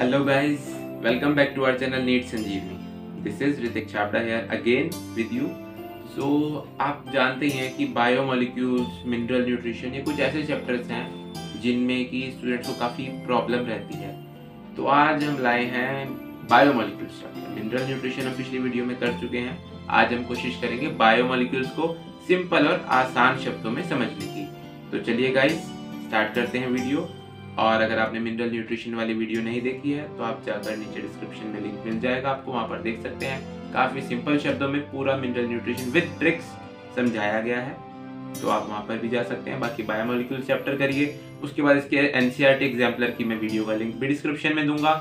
Hello guys, welcome back to our channel Need Sanjeevani. This is Ritik Chhabra here again with you. So आप जानते ही हैं कि biomolecules mineral nutrition ये कुछ ऐसे चैप्टर्स हैं जिनमें कि स्टूडेंट्स को काफ़ी प्रॉब्लम रहती है। तो आज हम लाए हैं बायोमोलिक्यूल्स चैप्टर मिनरल न्यूट्रिशन हम पिछली वीडियो में कर चुके हैं। आज हम कोशिश करेंगे बायो बायोमोलिक्यूल्स को सिंपल और आसान शब्दों में समझने की। तो चलिए गाइस स्टार्ट करते हैं वीडियो और अगर आपने मिनरल न्यूट्रिशन वाली वीडियो नहीं देखी है तो आप जाकर नीचे डिस्क्रिप्शन में लिंक मिल जाएगा, आपको वहाँ पर देख सकते हैं। काफ़ी सिंपल शब्दों में पूरा मिनरल न्यूट्रिशन विद ट्रिक्स समझाया गया है। तो आप वहाँ पर भी जा सकते हैं। बाकी बायोमोलिक्यूल चैप्टर करिए। उसके बाद इसके एनसीईआरटी एग्जाम्पलर की मैं वीडियो का लिंक भी डिस्क्रिप्शन में दूँगा।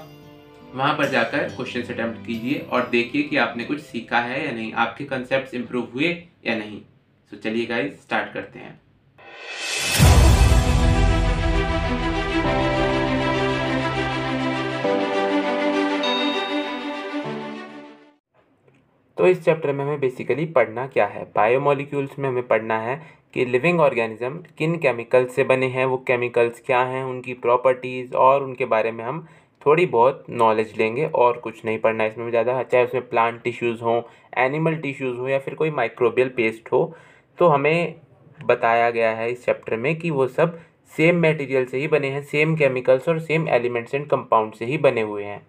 वहाँ पर जाकर क्वेश्चन अटेम्प्ट कीजिए और देखिए कि आपने कुछ सीखा है या नहीं, आपके कंसेप्ट इम्प्रूव हुए या नहीं। तो चलिए गाइस स्टार्ट करते हैं। तो इस चैप्टर में हमें बेसिकली पढ़ना क्या है? बायोमोलिक्यूल्स में हमें पढ़ना है कि लिविंग ऑर्गेनिज्म किन केमिकल्स से बने हैं, वो केमिकल्स क्या हैं, उनकी प्रॉपर्टीज़ और उनके बारे में हम थोड़ी बहुत नॉलेज लेंगे और कुछ नहीं पढ़ना है इसमें ज़्यादा। चाहे उसमें प्लांट टिश्यूज़ हों एनिमल टिश्यूज़ हों या फिर कोई माइक्रोबियल पेस्ट हो तो हमें बताया गया है इस चैप्टर में कि वो सब सेम मटेरियल से ही बने हैं सेम केमिकल्स और सेम एलिमेंट्स एंड कंपाउंड से ही बने हुए हैं।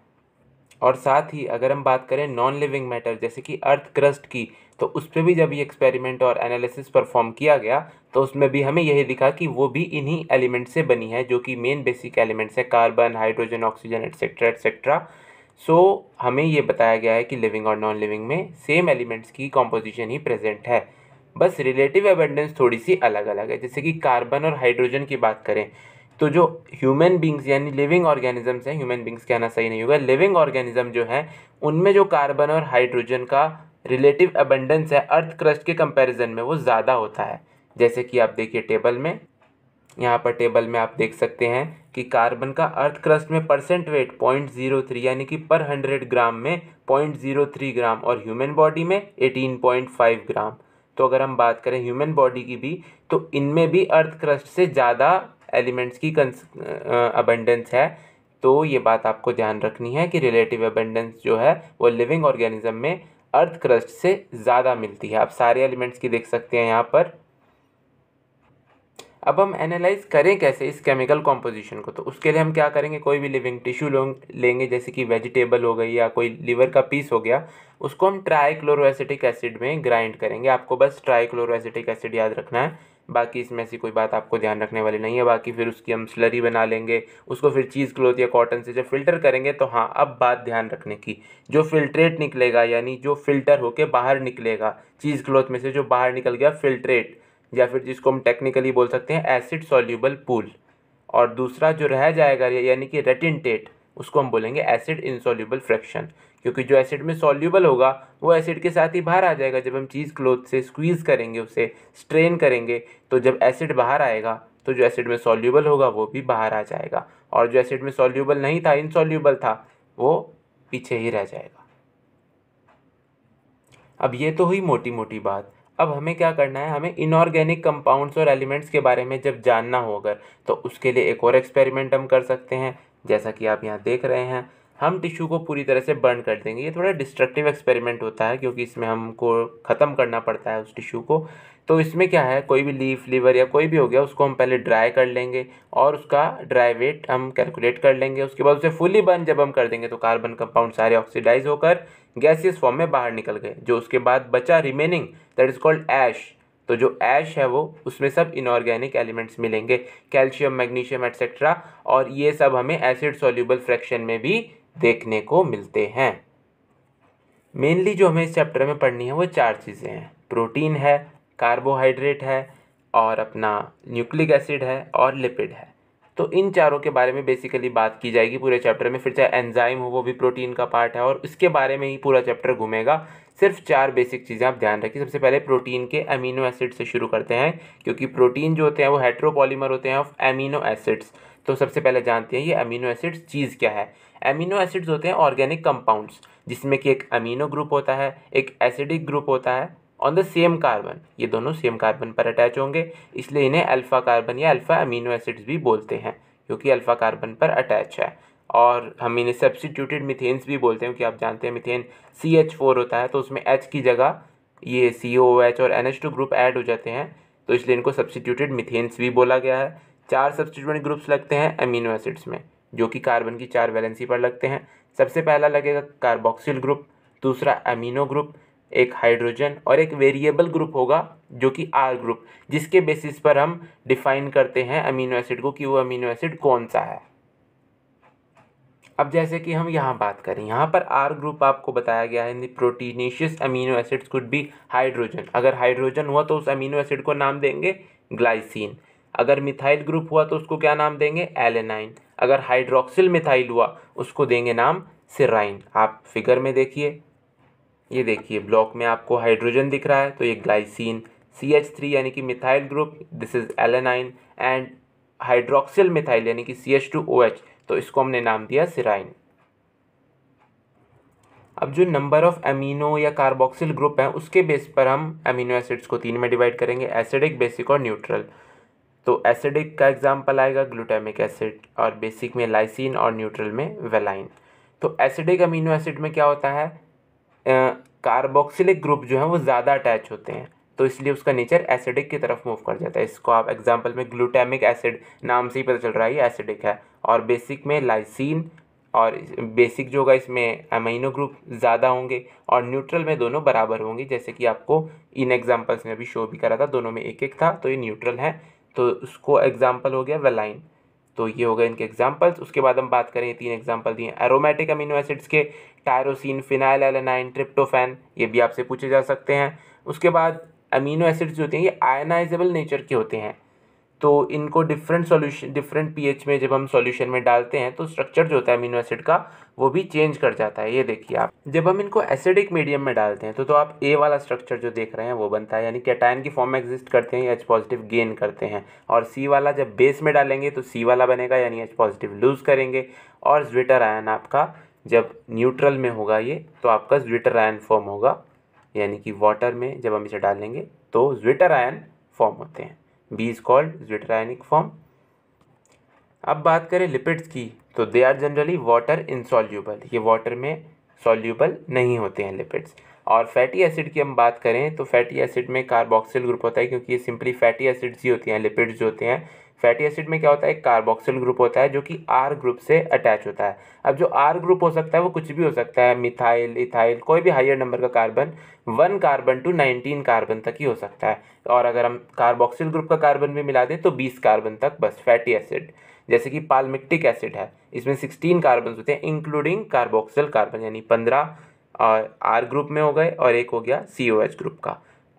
और साथ ही अगर हम बात करें नॉन लिविंग मैटर जैसे कि अर्थ क्रस्ट की तो उस पर भी जब ये एक्सपेरिमेंट और एनालिसिस परफॉर्म किया गया तो उसमें भी हमें यही दिखा कि वो भी इन्हीं एलिमेंट से बनी है, जो कि मेन बेसिक एलिमेंट्स है carbon hydrogen oxygen etcetera etcetera so हमें ये बताया गया है कि लिविंग और नॉन लिविंग में सेम एलिमेंट्स की कॉम्पोजिशन ही प्रेजेंट है। बस रिलेटिव एबेंडेंस थोड़ी सी अलग अलग है, जैसे कि कार्बन और हाइड्रोजन की बात करें तो जो ह्यूमन बींग्स यानी लिविंग ऑर्गेनिजम्स हैं ह्यूमन बींग्स कहना सही नहीं होगा। लिविंग ऑर्गेनिज्म जो है, उनमें जो कार्बन और हाइड्रोजन का रिलेटिव अबंडेंस है अर्थ क्रस्ट के कंपैरिजन में वो ज़्यादा होता है। जैसे कि आप देखिए टेबल में, यहाँ पर टेबल में आप देख सकते हैं कि कार्बन का अर्थ क्रस्ट में percent weight point zero three यानी कि पर हंड्रेड ग्राम में पॉइंट ज़ीरो थ्री ग्राम और ह्यूमन बॉडी में एटीन पॉइंट फाइव ग्राम तो अगर हम बात करें ह्यूमन बॉडी की भी तो इनमें भी अर्थ क्रस्ट से ज़्यादा एलिमेंट्स की अबंडेंस है तो ये बात आपको ध्यान रखनी है कि रिलेटिव अबंडेंस जो है, वो लिविंग ऑर्गेनिज्म में अर्थ क्रस्ट से ज़्यादा मिलती है। आप सारे एलिमेंट्स की देख सकते हैं यहाँ पर। अब हम एनालाइज करें कैसे इस केमिकल कॉम्पोजिशन को तो उसके लिए हम क्या करेंगे? कोई भी लिविंग टिश्यू लेंगे जैसे कि वेजिटेबल हो गई या कोई लीवर का पीस हो गया, उसको हम ट्राईक्लोरोएसिटिक एसिड में ग्राइंड करेंगे। आपको बस ट्राईक्लोरोएसिटिक एसिड याद रखना है। बाकी इसमें ऐसी कोई बात आपको ध्यान रखने वाली नहीं है, बाकी फिर उसकी हम स्लरी बना लेंगे, उसको फिर चीज़ क्लोथ या कॉटन से जब फ़िल्टर करेंगे तो हाँ अब बात ध्यान रखने की, जो फिल्ट्रेट निकलेगा, यानी जो फ़िल्टर होके बाहर निकलेगा चीज़ क्लोथ में से जो बाहर निकल गया फिल्ट्रेट या फिर जिसको हम टेक्निकली बोल सकते हैं एसिड सॉल्यूबल पूल और दूसरा जो रह जाएगा यानी कि रेटिनटेट उसको हम बोलेंगे एसिड इंसॉल्यूबल फ्रैक्शन क्योंकि जो एसिड में सॉल्यूबल होगा, वो एसिड के साथ ही बाहर आ जाएगा। जब हम चीज़ क्लोथ से स्क्वीज़ करेंगे, उसे स्ट्रेन करेंगे तो जब एसिड बाहर आएगा तो जो एसिड में सॉल्यूबल होगा, वो भी बाहर आ जाएगा। और जो एसिड में सॉल्यूबल नहीं था इनसॉल्यूबल था, वो पीछे ही रह जाएगा। अब ये तो हुई मोटी मोटी बात। अब हमें क्या करना है? हमें इनऑर्गेनिक कंपाउंड्स और एलिमेंट्स के बारे में जब जानना हो अगर तो उसके लिए एक और एक्सपेरिमेंट हम कर सकते हैं। जैसा कि आप यहाँ देख रहे हैं हम टिश्यू को पूरी तरह से बर्न कर देंगे। ये थोड़ा डिस्ट्रक्टिव एक्सपेरिमेंट होता है, क्योंकि इसमें हमको ख़त्म करना पड़ता है उस टिश्यू को। तो इसमें क्या है, कोई भी लीफ, लीवर या कोई भी हो गया, उसको हम पहले ड्राई कर लेंगे और उसका ड्राई वेट हम कैलकुलेट कर लेंगे। उसके बाद उसे फुली बर्न जब हम कर देंगे तो कार्बन कंपाउंड सारे ऑक्सीडाइज होकर गैसियस फॉर्म में बाहर निकल गए, जो उसके बाद बचा remaining, that is called ash. तो जो ऐश है वो, उसमें सब इनऑर्गेनिक एलिमेंट्स मिलेंगे कैल्शियम मैग्नीशियम एट्सेट्रा और ये सब हमें एसिड सॉल्यूबल फ्रैक्शन में भी देखने को मिलते हैं। मेनली जो हमें इस चैप्टर में पढ़नी है वो चार चीज़ें हैं। प्रोटीन है कार्बोहाइड्रेट है और अपना न्यूक्लिक एसिड है और लिपिड है। तो इन चारों के बारे में बेसिकली बात की जाएगी पूरे चैप्टर में। फिर चाहे एंजाइम हो, वो भी प्रोटीन का पार्ट है और इसके बारे में ही पूरा चैप्टर घूमेगा। सिर्फ़ चार बेसिक चीज़ें आप ध्यान रखिए। सबसे पहले प्रोटीन के अमीनो एसिड से शुरू करते हैं, क्योंकि प्रोटीन जो होते हैं वो हेट्रोपॉलीमर होते हैं ऑफ़ एमिनो एसिड्स तो सबसे पहले जानते हैं ये अमीनो एसिड्स चीज़ क्या है। एमिनो एसिड्स होते हैं ऑर्गेनिक कंपाउंड्स जिसमें कि एक अमीनो ग्रुप होता है, एक एसिडिक ग्रुप होता है ऑन द सेम कार्बन ये दोनों सेम कार्बन पर अटैच होंगे, इसलिए इन्हें अल्फ़ा कार्बन या अल्फ़ा अमीनो एसिड्स भी बोलते हैं क्योंकि अल्फ़ा कार्बन पर अटैच है। और हम इन्हें सब्सटीट्यूटेड मिथेन्स भी बोलते हैं, क्योंकि आप जानते हैं मिथेन सी एच फोर होता है तो उसमें एच की जगह ये सी ओ एच और N H two group add हो जाते हैं तो इसलिए इनको सब्सटीट्यूटेड मिथेन्स भी बोला गया है। चार सब्सटीट्यूटेड ग्रुप्स लगते हैं अमीनो एसिड्स में। जो कि कार्बन की चार वैलेंसी पर लगते हैं। सबसे पहला लगेगा कार्बोक्सिल ग्रुप, दूसरा अमीनो ग्रुप एक हाइड्रोजन और एक वेरिएबल ग्रुप होगा जो कि आर ग्रुप जिसके बेसिस पर हम डिफाइन करते हैं अमीनो एसिड को कि वो अमीनो एसिड कौन सा है। अब जैसे कि हम यहाँ बात करें, यहाँ पर आर ग्रुप आपको बताया गया है इन proteinaceous amino acids could be hydrogen अगर हाइड्रोजन हुआ तो उस अमीनो एसिड को नाम देंगे ग्लाइसिन अगर मिथाइल ग्रुप हुआ तो उसको क्या नाम देंगे? एलेनाइन अगर हाइड्रोक्सिल मिथाइल हुआ, उसको देंगे नाम सिराइन आप फिगर में देखिए। ये देखिए ब्लॉक में आपको हाइड्रोजन दिख रहा है तो ये ग्लाइसिन सी एच थ्री यानी कि methyl group this is alanine and hydroxyl methyl यानी कि C H two O H तो इसको हमने नाम दिया सिराइन अब जो नंबर ऑफ़ अमीनो या कार्बोक्सिल ग्रुप हैं, उसके बेस पर हम अमीनो एसिड्स को तीन में डिवाइड करेंगे एसिडिक बेसिक और न्यूट्रल तो एसिडिक का एग्जांपल आएगा ग्लूटामिक एसिड और बेसिक में लाइसिन और न्यूट्रल में वेलाइन तो एसिडिक अमीनो एसिड में क्या होता है? कार्बोक्सिलिक ग्रुप जो है वो ज़्यादा अटैच होते हैं तो इसलिए उसका नेचर एसिडिक की तरफ़ मूव कर जाता है। इसको आप एग्ज़ाम्पल में ग्लूटामिक एसिड नाम से ही पता चल रहा है, ये एसिडिक है। और बेसिक में लाइसिन और बेसिक जो होगा इसमें अमीनो ग्रुप ज़्यादा होंगे और न्यूट्रल में दोनों बराबर होंगे, जैसे कि आपको इन एग्जाम्पल्स में अभी शो भी करा था, दोनों में एक एक था तो ये न्यूट्रल है। तो उसको एग्ज़ाम्पल हो गया वेलाइन तो ये हो गए इनके एग्जाम्पल्स उसके बाद हम बात करें तीन एग्ज़ाम्पल दिए एरोमेटिक अमीनो एसिड्स के टायरोसिन फिनाइल एलेनाइन ट्रिप्टोफैन ये भी आपसे पूछे जा सकते हैं. उसके बाद अमीनो एसिड्स जो होते हैं, ये आयनाइजेबल नेचर के होते हैं. तो इनको डिफरेंट सॉल्यूशन डिफरेंट पीएच में जब हम सॉल्यूशन में डालते हैं तो स्ट्रक्चर जो होता है अमीनो एसिड का, वो भी चेंज कर जाता है। ये देखिए आप, जब हम इनको एसिडिक मीडियम में डालते हैं तो तो आप ए वाला स्ट्रक्चर जो देख रहे हैं, वो बनता है। यानी कैटायन की फॉर्म में एग्जिस्ट करते हैं एच पॉजिटिव गेन करते हैं। और सी वाला जब बेस में डालेंगे तो सी वाला बनेगा, यानी एच पॉजिटिव लूज़ करेंगे। और ज्विटर आयन आपका जब न्यूट्रल में होगा ये तो आपका ज्विटर आयन फॉर्म होगा। यानी कि वाटर में जब हम इसे डालेंगे तो ज्विटर आयन फॉर्म होते हैं। B is called zwitterionic form अब बात करें लिपिड्स की तो they are generally water insoluble ये वाटर में सॉल्यूबल नहीं होते हैं लिपिड्स। और फैटी एसिड की हम बात करें तो फैटी एसिड में कार्बोक्सिल ग्रुप होता है, क्योंकि ये सिंपली फैटी एसिड्स ही होती हैं लिपिड्स जो होते हैं फैटी एसिड में क्या होता है? एक कार्बोक्सिल ग्रुप होता है, जो कि आर ग्रुप से अटैच होता है। अब जो आर ग्रुप हो सकता है, वो कुछ भी हो सकता है। मिथाइल इथाइल कोई भी हाइयर नंबर का carbon one carbon to nineteen carbon तक ही हो सकता है। और अगर हम कार्बोक्सिल ग्रुप का कार्बन भी मिला दें तो बीस कार्बन तक बस फैटी एसिड जैसे कि पालमिक्टिक एसिड है, इसमें सिक्सटीन कार्बन होते हैं इंक्लूडिंग कार्बोक्सिल कार्बन यानी पंद्रह और आर ग्रुप में हो गए, और एक हो गया सी ओ एच ग्रुप का।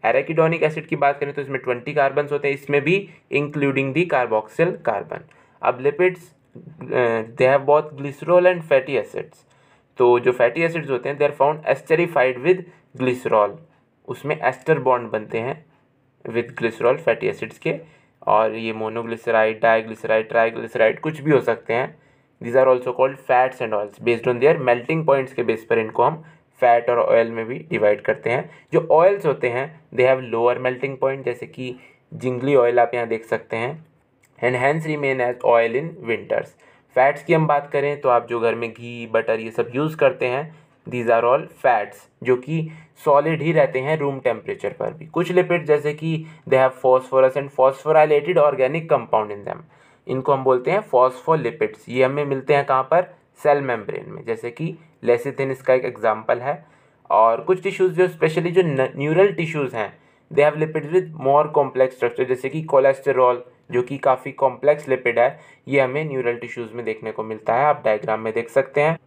एरेकिडोनिक एसिड की बात करें तो इसमें ट्वेंटी कार्बन होते हैं, इसमें भी इंक्लूडिंग दी कार्बोक्सिल कार्बन अब lipids they have both glycerol and fatty acids तो जो फैटी एसिड्स होते हैं they are found esterified with glycerol उसमें एस्टर बॉन्ड बनते हैं विद ग्लिसरॉल फैटी एसिड्स के. और ये मोनोग्लिसराइड डाइग्लिसराइड ट्राइग्लिसराइड कुछ भी हो सकते हैं. These are also called fats and oils based on their melting points के बेस पर इनको हम फैट और ऑयल में भी डिवाइड करते हैं। जो ऑयल्स होते हैं they have lower melting point जैसे कि जिंगली ऑयल आप यहाँ देख सकते हैं and hence remain as oil in winters fats की हम बात करें तो आप जो घर में घी बटर ये सब यूज़ करते हैं दीज आर ऑल फैट्स जो कि सॉलिड ही रहते हैं रूम टेम्परेचर पर भी। कुछ लिपिड जैसे कि they have phosphorus and phosphorylated organic compound in them इनको हम बोलते हैं फॉस्फोलिपिड्स ये हमें मिलते हैं कहाँ पर? सेल मेम्ब्रेन में, जैसे कि लेसिथिन इसका एक एग्ज़ाम्पल है। और कुछ टिश्यूज़ जो स्पेशली जो न्यूरल टिश्यूज़ हैं they have lipid with more complex structure जैसे कि कोलेस्टेरॉल जो कि काफ़ी कॉम्प्लेक्स लिपिड है, ये हमें न्यूरल टिश्यूज़ में देखने को मिलता है। आप डायग्राम में देख सकते हैं।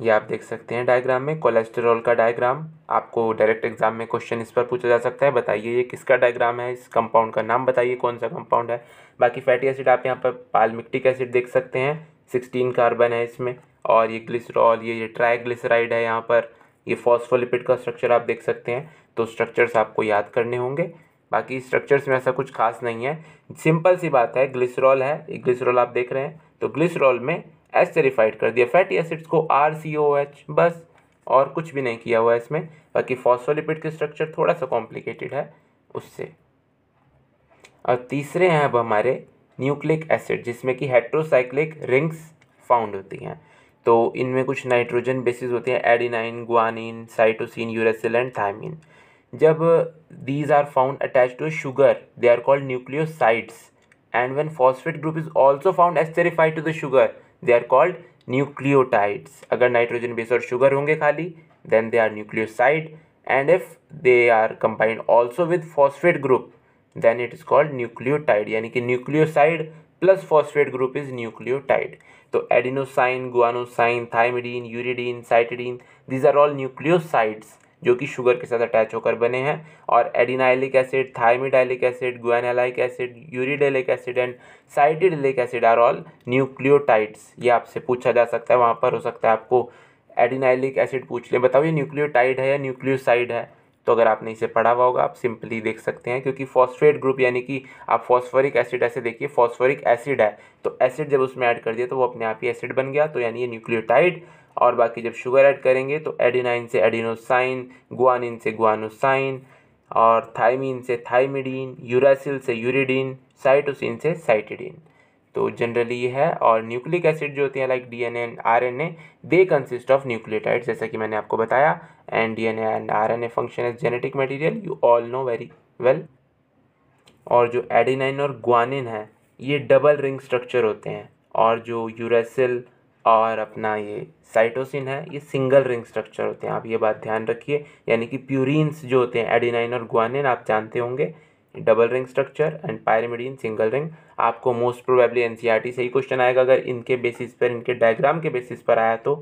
ये आप देख सकते हैं डायग्राम में कोलेस्टेरॉल का डायग्राम आपको डायरेक्ट एग्ज़ाम में क्वेश्चन इस पर पूछा जा सकता है। बताइए ये किसका डायग्राम है? इस कंपाउंड का नाम बताइए, कौन सा कंपाउंड है? बाकी फैटी एसिड आप यहाँ पर पालमिक्टिक एसिड देख सकते हैं। सिक्सटीन कार्बन है इसमें, और ये ग्लिसरॉल, ये ये ट्राइग्लिसराइड है यहाँ पर, ये फॉस्फोलिपिड का स्ट्रक्चर आप देख सकते हैं तो स्ट्रक्चर्स आपको याद करने होंगे। बाकी स्ट्रक्चर्स में ऐसा कुछ खास नहीं है। सिंपल सी बात है, ग्लिसरॉल है, ये ग्लिसरॉल आप देख रहे हैं तो ग्लिसरॉल में एस सेरीफाइड कर दिया। फैटी एसिड्स को आर सी ओ एच, बस, और कुछ भी नहीं किया हुआ है इसमें। बाकी फॉस्फोलिपिड के स्ट्रक्चर थोड़ा सा कॉम्प्लिकेटेड है उससे। और तीसरे हैं अब हमारे न्यूक्लिक एसिड, जिसमें कि हेट्रोसाइक्लिक रिंग्स फाउंड होती हैं। तो इनमें कुछ नाइट्रोजन बेसिस होते हैं adenine guanine cytosine uracil and thymine जब these are found attach to sugar they are called nucleosides and when phosphate group is also found esterified to the sugar they are called nucleotides अगर nitrogen base और sugar होंगे खाली then they are nucleoside and if they are combined also with phosphate group then it is called nucleotide यानी कि nucleoside plus phosphate group is nucleotide तो adenosine guanosine thymidine uridine cytidine these are all nucleosides जो कि sugar के साथ attach होकर बने हैं। और adenylic acid thymidylic acid guanylic acid uridylic acid and cytidylic acid are all nucleotides ये आपसे पूछा जा सकता है, वहाँ पर हो सकता है आपको एडिनाइलिक एसिड पूछ लें। बताओ, ये न्यूक्लियोटाइड है या न्यूक्लियोसाइड है? तो अगर आपने इसे पढ़ा हुआ होगा, आप सिंपली देख सकते हैं, क्योंकि फॉस्फेट ग्रुप यानी कि आप फॉस्फोरिक एसिड ऐसे देखिए, फॉस्फोरिक एसिड है तो एसिड जब उसमें ऐड कर दिया तो वो अपने आप ही एसिड बन गया तो यानी ये न्यूक्लियोटाइड, और बाकी जब शुगर ऐड करेंगे तो एडिनाइन से एडिनोसाइन गुआनिन से गुआनोसाइन और थाइमिन से थाइमिडीन, यूरासिल से यूरिडीन, साइटोसिन से साइटिडीन। तो जनरली ये है, और न्यूक्लिक एसिड जो होते हैं like DNA and RNA they consist of nucleotides जैसा कि मैंने आपको बताया। And DNA and RNA function as genetic material you all know very well और जो एडिनाइन और ग्वानिन है, ये डबल रिंग स्ट्रक्चर होते हैं। और जो यूरेसिल और अपना ये साइटोसिन है, ये सिंगल रिंग स्ट्रक्चर होते हैं। आप ये बात ध्यान रखिए, यानी कि प्यूरिन्स जो होते हैं एडिनाइन और ग्वानिन आप जानते होंगे double ring structure and pyrimidine single ring आपको मोस्ट प्रोबेबली एन से ही क्वेश्चन आएगा। अगर इनके बेसिस पर, इनके डायग्राम के बेसिस पर आया तो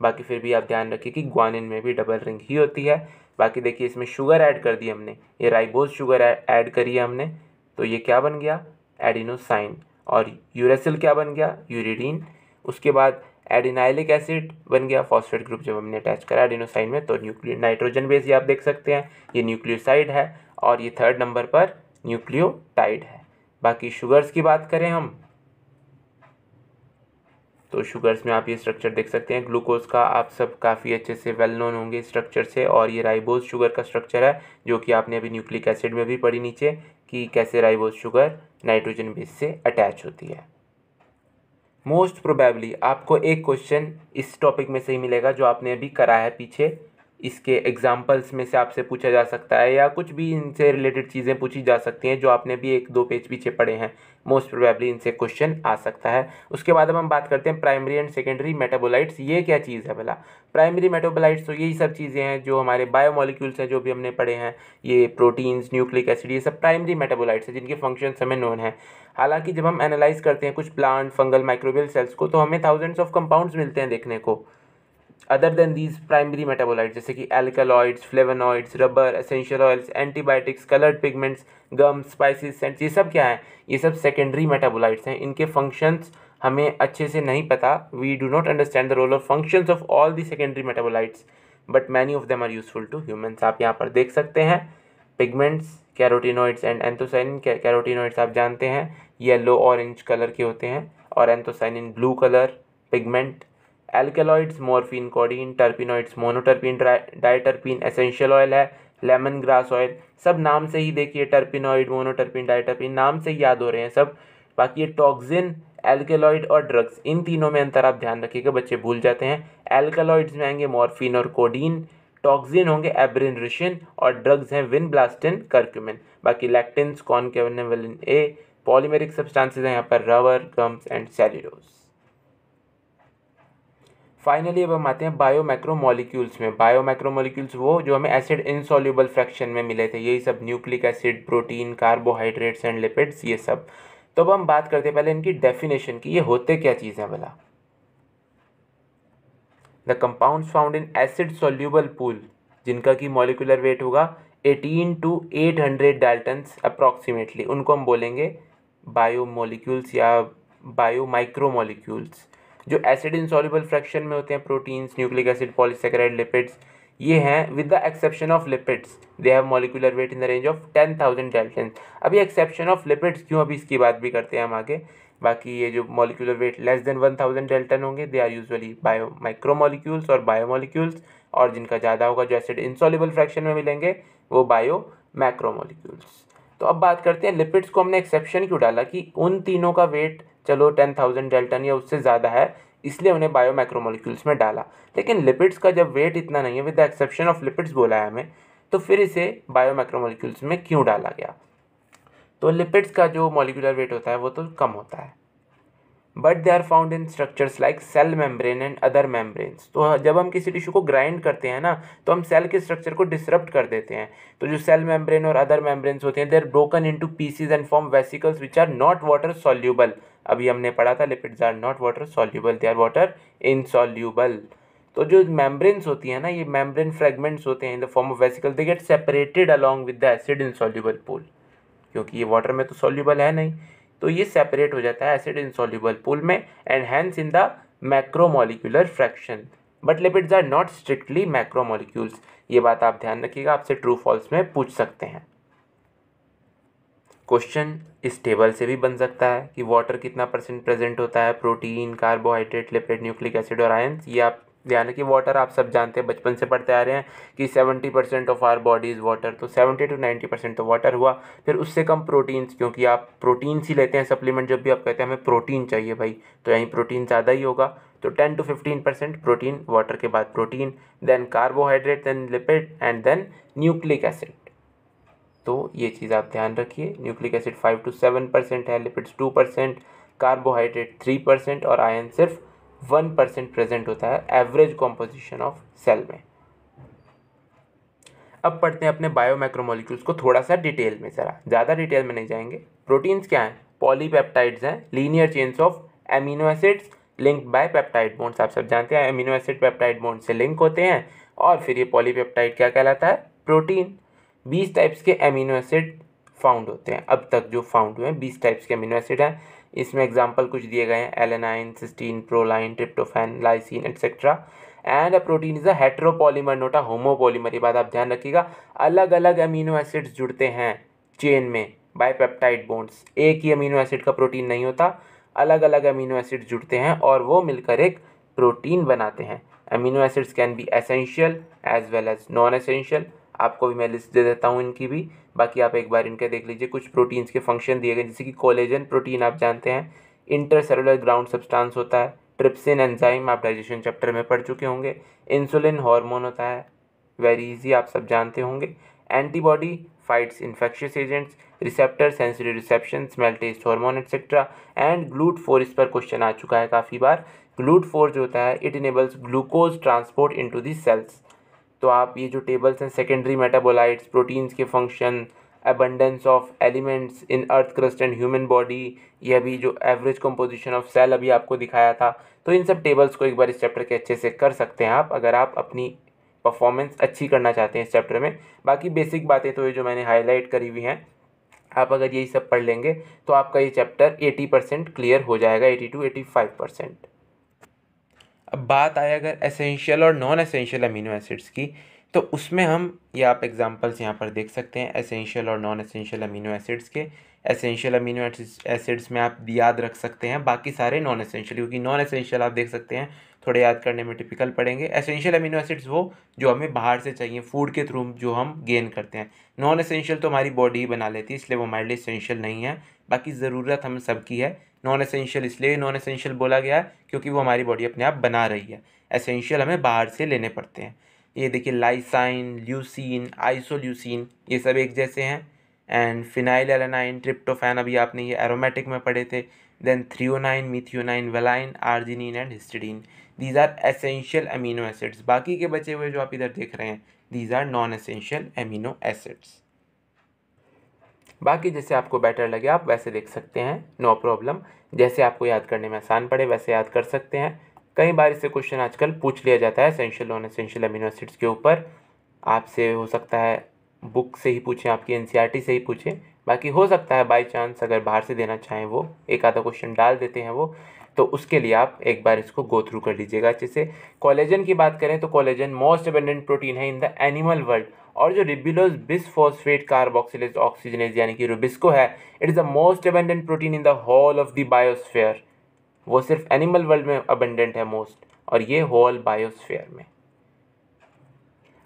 बाकी फिर भी आप ध्यान रखिए कि ग्वानिन में भी डबल रिंग ही होती है। बाकी देखिए इसमें शुगर ऐड कर दी हमने। ये राइबोज शुगर ऐड करी है हमने। तो ये क्या बन गया? एडिनोसाइन और यूरेसिल क्या बन गया? यूरिडीन उसके बाद एडिनाइलिक एसिड बन गया फॉस्फेट ग्रुप जब हमने अटैच करा एडिनोसाइन में तो न्यूक्लियो नाइट्रोजन बेस ये आप देख सकते हैं। ये न्यूक्लियोसाइड है और ये थर्ड नंबर पर न्यूक्लियोटाइड है। बाकी शुगर्स की बात करें हम तो शुगर्स में आप ये स्ट्रक्चर देख सकते हैं। ग्लूकोज का आप सब काफ़ी अच्छे से वेल नोन होंगे स्ट्रक्चर से और ये राइबोज शुगर का स्ट्रक्चर है, जो कि आपने अभी न्यूक्लिक एसिड में भी पढ़ी नीचे कि कैसे राइबोज शुगर नाइट्रोजन बेस से अटैच होती है। मोस्ट प्रोबेबली आपको एक क्वेश्चन इस टॉपिक में से ही मिलेगा जो आपने अभी करा है पीछे। इसके एग्जाम्पल्स में से आपसे पूछा जा सकता है या कुछ भी इनसे रिलेटेड चीज़ें पूछी जा सकती हैं जो आपने भी एक दो पेज पीछे पढ़े हैं। मोस्ट प्रोबेबली इनसे क्वेश्चन आ सकता है। उसके बाद अब हम बात करते हैं प्राइमरी एंड सेकेंडरी मेटाबोलाइट्स ये क्या चीज़ है भला? प्राइमरी मेटाबोलाइट्स तो यही सब चीज़ें हैं जो हमारे बायोमोलिक्यूल्स हैं जो भी हमने पढ़े हैं। ये प्रोटीन्स न्यूक्लिक एसिड ये सब प्राइमरी मेटाबोलाइट्स हैं जिनके फ़ंक्शन हमें नोन है। हालाँकि जब हम एनालाइज करते हैं कुछ प्लांट फंगल माइक्रोबियल सेल्स को तो हमें थाउजेंड्स ऑफ़ कंपाउंड्स मिलते हैं देखने को। Other than these primary metabolite जैसे कि alkaloids flavonoids rubber essential oils antibiotics coloured pigments gum spices scents ये सब क्या है? ये सब सेकेंडरी मेटाबोलाइट्स हैं। इनके फ़ंक्शंस हमें अच्छे से नहीं पता। We do not understand the role of functions of all the secondary metabolites but many of them are useful to humans आप यहाँ पर देख सकते हैं pigments carotenoids and anthocyanin carotenoids आप जानते हैं येलो ऑरेंज कलर के होते हैं, और anthocyanin blue colour pigment alkaloids morphine codeine terpenoids monoterpene diterpene essential oil है लेमन ग्रास ऑयल सब नाम से ही देखिए टर्पिनॉइड मोनोटर्पिन डाइटर्पिन नाम से ही याद हो रहे हैं सब। बाकी ये टॉक्सिन एल्केलॉइड और ड्रग्स इन तीनों में अंतर आप ध्यान रखिएगा, बच्चे भूल जाते हैं। एल्केलॉइड्स में आएँगे मॉर्फिन और कोडीन टॉक्सिन होंगे एब्रिन रिशिन और ड्रग्स हैं विन ब्लास्टिन कर्क्यूमिन बाकी लैक्टिन्स कॉनकेवनेवलिन ए पॉलीमेरिक सब्सटेंसेस हैं यहाँ पर rubber gums and cellulose finally अब हम आते हैं बायो माइक्रो मॉलिक्यूल्स में। बायो माइक्रो मॉलिक्यूल्स वो जो हमें एसिड इनसॉल्यूबल फ्रैक्शन में मिले थे। यही सब nucleic acid protein carbohydrates and lipids ये सब। तो अब हम बात करते हैं पहले इनकी डेफिनेशन की। ये होते क्या चीज़ है भला? The compounds found in acid soluble pool जिनका की मॉलिकुलर वेट होगा 18 टू 800 डाल्टन्स अप्रॉक्सीमेटली उनको हम बोलेंगे बायोमोलिक्यूल्स या बायो माइक्रोमोलिक्यूल्स जो एसिड इनसॉल्युबल फ्रैक्शन में होते हैं proteins nucleic acid polysaccharide lipids ये हैं with the exception of lipids they have molecular weight in the range of ten thousand dalton अभी एक्सेप्शन ऑफ़ लिपिड्स क्यों अभी इसकी बात भी करते हैं हम आगे? बाकी ये जो molecular weight less than one thousand dalton होंगे they are usually bio micro micromolecules और बायो बायोमोलिक्यूल्स और जिनका ज़्यादा होगा जो एसिड इंसॉल्युबल फ्रैक्शन में मिलेंगे, वो बायो माइक्रो मैक्रोमोलिक्यूल्स तो अब बात करते हैं लिपिड्स को हमने एक्सेप्शन क्यों डाला कि उन तीनों का वेट चलो टेन थाउज़ेंड डेल्टन या उससे ज़्यादा है, इसलिए उन्हें बायो माइक्रोमोलिक्यूल्स में डाला। लेकिन लिपिड्स का जब वेट इतना नहीं है with the exception of lipids बोला है हमें तो फिर इसे बायो माइक्रोमोलिक्यूल्स में क्यों डाला गया? तो लिपिड्स का जो मॉलिकुलर वेट होता है, वो तो कम होता है। But they are found in structures like cell membrane and other membranes तो जब हम किसी टिश्यू को ग्राइंड करते हैं ना तो हम सेल के स्ट्रक्चर को डिसरप्ट कर देते हैं। तो जो सेल मेम्ब्रेन और अदर मेम्ब्रेन्स होते हैं they are broken into pieces and form vesicles which are not water soluble अभी हमने पढ़ा था lipids are not water soluble they are water insoluble तो जो मेम्ब्रेन्स होती है ना, ये मेम्ब्रेन फ्रेगमेंट्स होते हैं in the form of vesicle they get separated along with the acid in insoluble pool क्योंकि ये वाटर में तो सॉल्यूबल है नहीं। तो ये सेपरेट हो जाता है एसिड इनसॉल्यूबल पूल में and hence in the macromolecular fraction but lipids are not strictly macromolecules ये बात आप ध्यान रखिएगा, आपसे ट्रू फॉल्स में पूछ सकते हैं। क्वेश्चन इस टेबल से भी बन सकता है कि वाटर कितना परसेंट प्रेजेंट होता है protein carbohydrate lipid nucleic acid और आयंस ये आप ध्यान कि वाटर आप सब जानते हैं, बचपन से पढ़ते आ रहे हैं कि seventy percent of our body is water तो सेवेंटी टू नाइन्टी परसेंट तो वाटर हुआ। फिर उससे कम प्रोटीन्स क्योंकि आप प्रोटीन्स ही लेते हैं सप्लीमेंट जब भी आप कहते हैं, हमें प्रोटीन चाहिए भाई तो यहीं प्रोटीन ज़्यादा ही होगा। तो ten to fifteen percent protein water के बाद protein then carbohydrate then lipid and then nucleic acid तो ये चीज़ आप ध्यान रखिए nucleic acid five to seven percent है lipids two percent carbohydrate three percent और आयन सिर्फ़ वन परसेंट प्रेजेंट होता है एवरेज कॉम्पोजिशन ऑफ़ सेल में। अब पढ़ते हैं अपने बायोमैक्रोमोलिक्यूल्स को थोड़ा सा डिटेल में ज़रा। ज़्यादा डिटेल में नहीं जाएँगे। प्रोटीन्स क्या हैं? पॉलीपेप्टाइड्स हैं linear chains of amino acids link by peptide bonds आप सब जानते हैं एमिनो एसिड पेप्टाइड बॉन्ड से लिंक होते हैं। और फिर ये पॉलीपेप्टाइड क्या कहलाता है? प्रोटीन बीस टाइप्स के एमिनो एसिड फाउंड होते हैं। अब तक जो फाउंड हुए हैं, बीस टाइप्स के अमीनो एसिड हैं। इसमें एग्ज़ाम्पल कुछ दिए गए हैं alanine cysteine proline tryptophan lysine etcetera and a protein is a heteropolymer not a homopolymer ये बात आप ध्यान रखिएगा। अलग अलग अमीनो एसिड्स जुड़ते हैं चेन में बाय पेप्टाइड बॉन्ड्स एक ही अमीनो एसिड का प्रोटीन नहीं होता। अलग अलग अमीनो एसिड जुड़ते हैं और वो मिलकर एक प्रोटीन बनाते हैं। Amino acids can be essential as well as non essential आपको भी मैं लिस्ट दे देता हूँ इनकी भी। बाकी आप एक बार इनके देख लीजिए, कुछ प्रोटीन्स के फ़ंक्शन दिए गए, जैसे कि कोलेजन प्रोटीन आप जानते हैं, इंटरसेलुलर ग्राउंड सब्सटेंस होता है, ट्रिप्सिन एंजाइम आप डाइजेशन चैप्टर में पढ़ चुके होंगे, इंसुलिन हार्मोन होता है, वेरी इजी आप सब जानते होंगे, antibody fights infectious agents, receptor sensitive reception, smell taste hormone etcetera and GLUT four इस पर क्वेश्चन आ चुका है काफ़ी बार ग्लूट फोर जो होता है it enables glucose transport into the cells तो आप ये जो टेबल्स हैं सेकेंडरी मेटाबोलाइट्स प्रोटीन्स के function abundance of elements in earth crust and human body ये अभी जो एवरेज कंपोजिशन ऑफ़ सेल अभी आपको दिखाया था तो इन सब टेबल्स को एक बार इस चैप्टर के अच्छे से कर सकते हैं आप, अगर आप अपनी परफॉर्मेंस अच्छी करना चाहते हैं इस चैप्टर में। बाकी बेसिक बातें तो ये जो मैंने हाईलाइट करी हुई हैं, आप अगर यही सब पढ़ लेंगे तो आपका ये चैप्टर एटी परसेंट क्लियर हो जाएगा eighty to eighty five percent अब बात आए अगर एसेंशियल और नॉन एसेंशियल अमीनो एसिड्स की तो उसमें हम, ये आप एग्जांपल्स यहाँ पर देख सकते हैं एसेंशियल और नॉन एसेंशियल अमीनो एसिड्स के एसेंशियल अमीनो एसिड्स में आप याद रख सकते हैं, बाकी सारे नॉन एसेंशियल क्योंकि नॉन एसेंशियल आप देख सकते हैं, थोड़े याद करने में टिपिकल पड़ेंगे। एसेंशियल अमीनो एसिड्स वो, जो हमें बाहर से चाहिए फ़ूड के थ्रू जो हम गेन करते हैं। नॉन एसेंशियल तो हमारी बॉडी ही बना लेती है, इसलिए वो हमारे लिए एसेंशियल नहीं है। बाकी ज़रूरत हम सबकी है। नॉन एसेंशियल इसलिए नॉन एसेंशियल बोला गया है, क्योंकि वो हमारी बॉडी अपने आप बना रही है। एसेंशियल हमें बाहर से लेने पड़ते हैं। ये देखिए लाइसाइन ल्यूसिन आइसोल्यूसिन ये सब एक जैसे हैं। एंड फिनाइल एलानाइन ट्रिप्टोफैन अभी आपने ये एरोमेटिक में पढ़े थे। Then threonine methionine valine arginine and histidine these are essential amino acids बाकी के बचे हुए जो आप इधर देख रहे हैं these are non essential amino acids बाकी जैसे आपको बेटर लगे, आप वैसे देख सकते हैं नो प्रॉब्लम जैसे आपको याद करने में आसान पड़े, वैसे याद कर सकते हैं। कई बार इससे क्वेश्चन आजकल पूछ लिया जाता है essential non essential amino acids के ऊपर। आपसे हो सकता है बुक से ही पूछें, आपकी एन e से ही पूछें। बाकी हो सकता है बाई चांस अगर बाहर से देना चाहें वो, एक आधा क्वेश्चन डाल देते हैं वो तो उसके लिए आप एक बार इसको गो थ्रू कर लीजिएगा अच्छे से। कॉलेजन की बात करें तो कॉलेजन मोस्ट अबेंडेंट प्रोटीन है इन द एनिमल वर्ल्ड और जो रिबिलोज बिसफॉस्फेट कार्बोक्सिलेज ऑक्सीजनेज यानी कि रुबिस्को है it is the most abundant protein in the whole of the biosphere वो सिर्फ़ एनिमल वर्ल्ड में अबेंडेंट है मोस्ट और ये होल बायोस्फेयर में।